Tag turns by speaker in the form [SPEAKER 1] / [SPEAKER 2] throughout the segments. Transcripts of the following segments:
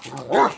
[SPEAKER 1] Uh...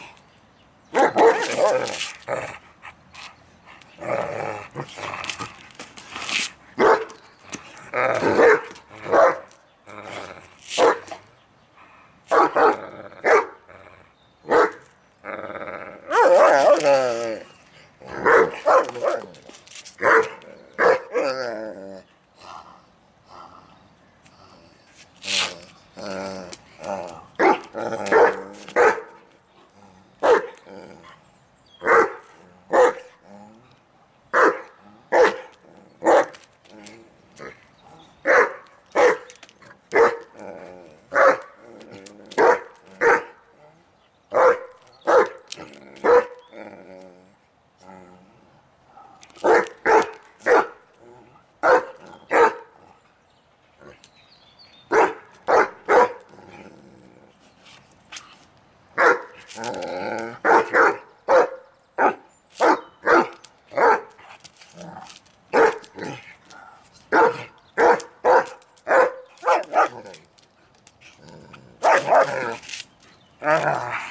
[SPEAKER 1] Ah.